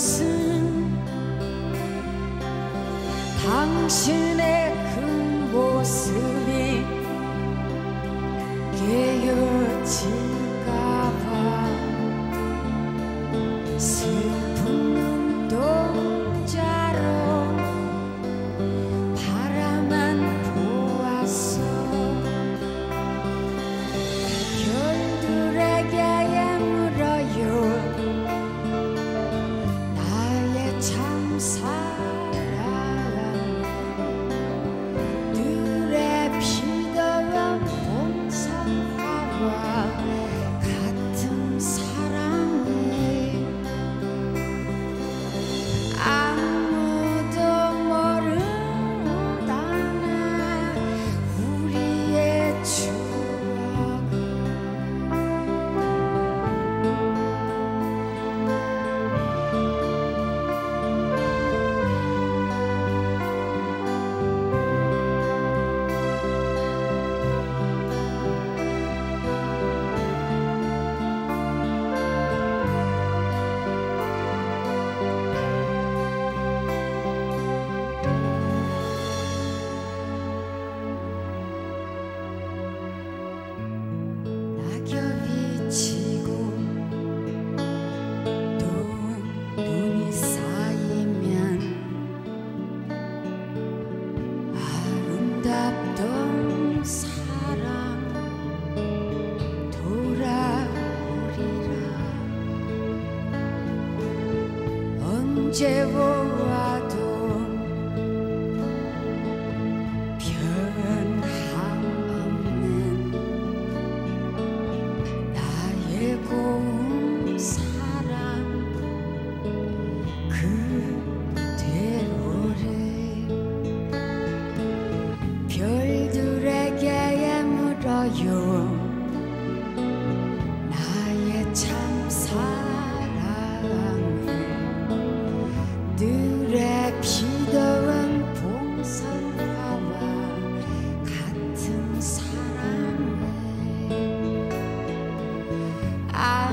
것은 당신의 그 모습이 깨어진 언제보아도 변함없는 나의 고운 사랑 그대로를 별들에게 물어요. I